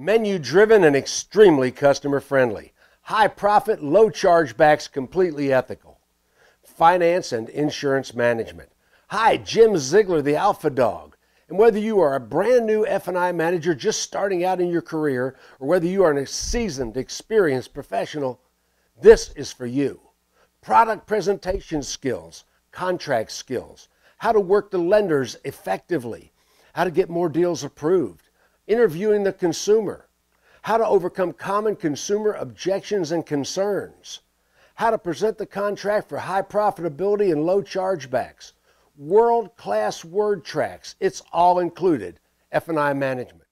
Menu driven and extremely customer friendly. High profit, low chargebacks, completely ethical. Finance and insurance management. Hi, Jim Ziegler, the Alpha Dog. And whether you are a brand new F&I manager just starting out in your career or whether you are a seasoned, experienced professional, this is for you. Product presentation skills, contract skills, how to work the lenders effectively, how to get more deals approved, interviewing the consumer, how to overcome common consumer objections and concerns, how to present the contract for high profitability and low chargebacks, world-class word tracks. It's all included. F&I management.